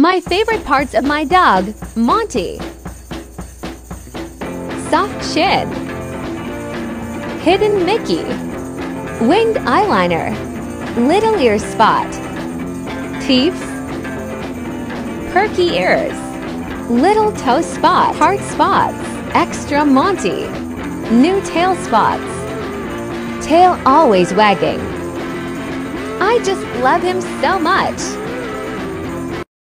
My favorite parts of my dog, Monty. Soft chin. Hidden Mickey. Winged eyeliner. Little ear spot. Teeth. Perky ears. Little toe spot. Heart spots. Extra Monty. New tail spots. Tail always wagging. I just love him so much.